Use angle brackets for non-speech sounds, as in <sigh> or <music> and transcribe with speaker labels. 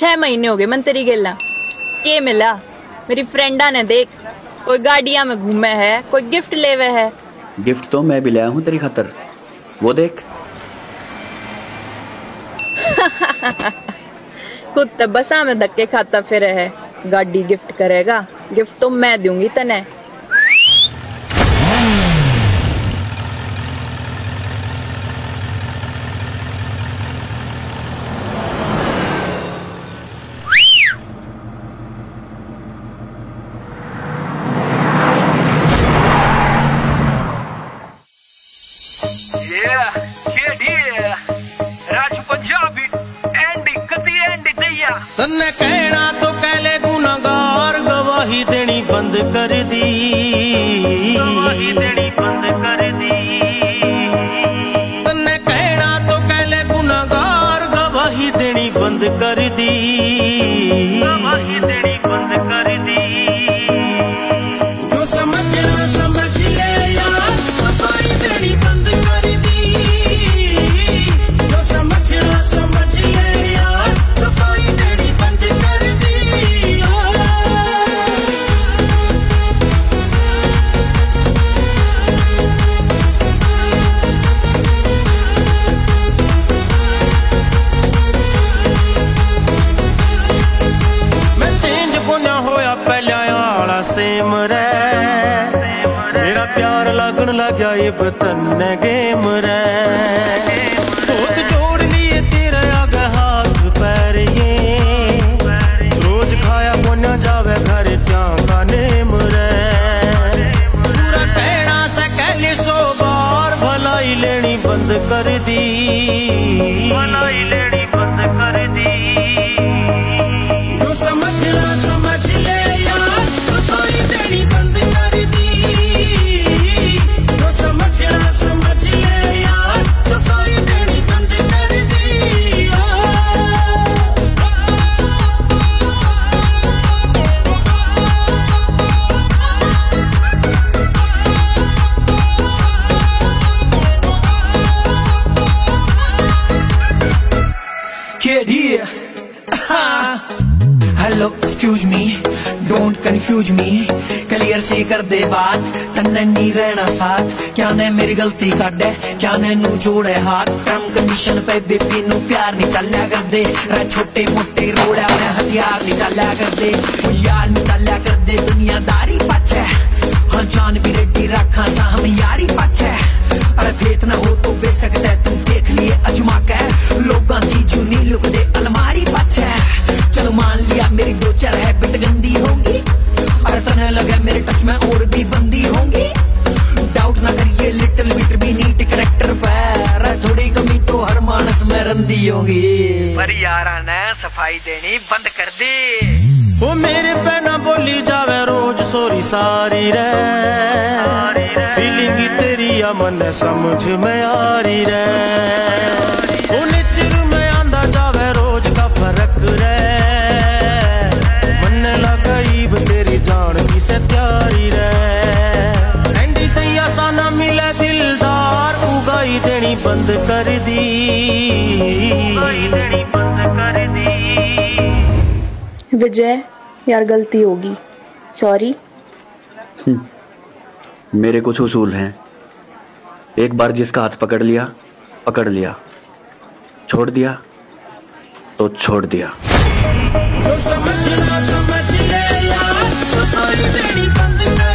Speaker 1: छह महीने हो गए मन तेरी गेला के मिला मेरी फ्रेंडा ने देख कोई गाड़िया में घूमे है कोई गिफ्ट लेवे है।
Speaker 2: गिफ्ट तो मैं भी लाया हूँ तेरी खातर। वो देख। <laughs>
Speaker 1: खुद बसा में धक्के खाता फिर है गाड़ी गिफ्ट करेगा गिफ्ट तो मैं दूँगी तने।
Speaker 3: ਤੰਨੇ ਕਹਿਣਾ ਤੋਂ ਕਹਿਲੇ ਗੁਨਾਹਗਾਰ ਗਵਾਹੀ ਦੇਣੀ ਬੰਦ ਕਰ ਦੀ।
Speaker 4: ਗਵਾਹੀ ਦੇਣੀ ਬੰਦ ਕਰ ਦੀ।
Speaker 3: ਤੰਨੇ ਕਹਿਣਾ ਤੋਂ ਕਹਿਲੇ ਗੁਨਾਹਗਾਰ ਗਵਾਹੀ ਦੇਣੀ ਬੰਦ ਕਰ ਦੀ। ਇਹ ਬਤਨ ਗੇਮ ਰਹਿ ਹੋਤ ਜੋੜ ਲਈਏ ਤੇਰਾ ਆਗਾ ਹੱਥ ਪੈਰ ਇਹ ਰੋਜ਼ ਖਾਇਆ ਬੁਨਿਆ ਜਾਵੇ ਘਰ ਚਾਂ ਕਾ ਨੇਮ ਰਹਿ ਪੂਰਾ ਕਹਿਣਾ ਸਕੈਲੀ ਸੋ ਬਾਰ ਭਲਾਈ ਲੈਣੀ ਬੰਦ ਕਰ ਦੀ।
Speaker 4: ਭਲਾਈ ਲੈਣੀ
Speaker 5: me don't confuse me clear से कर दे बात तन्ने नहीं रहना साथ क्या ने मेरी गलती काटे क्या ने नू जोड़े हाथ टर्म कंडीशन पे बेबी नू प्यार नहीं चलिया कर दे रे छोटे मोटे रोड़ा में हथियार नहीं चलिया कर दे ओ यार नहीं चलिया कर दे दुनियादारी पाछे ਜਾਊਗੀ
Speaker 4: ਪਰ ਯਾਰਾਂ ਨੇ ਸਫ਼ਾਈ ਦੇਣੀ ਬੰਦ ਕਰ ਦੇ।
Speaker 3: ਉਹ ਮੇਰੇ ਪੈਣਾ ਬੋਲੀ ਜਾਵੇ ਰੋਜ਼ ਸੋਰੀ ਸਾਰੀ ਰਹਿ। ਫੀਲਿੰਗ ਤੇਰੀ ਆ ਮਨ ਸਮਝ ਮੈਂ ਆਰੀ ਰਹਿ ਉਹ ਨੇਚਰ ਮੈਂ बंद कर दी। बंद कर दी।
Speaker 6: विजय यार गलती होगी। सॉरी हम्म।
Speaker 2: मेरे कुछ उसूल हैं। एक बार जिसका हाथ पकड़ लिया पकड़ लिया। छोड़ दिया तो छोड़ दिया।
Speaker 3: तो समझ समझ ले यार, तो